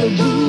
melody.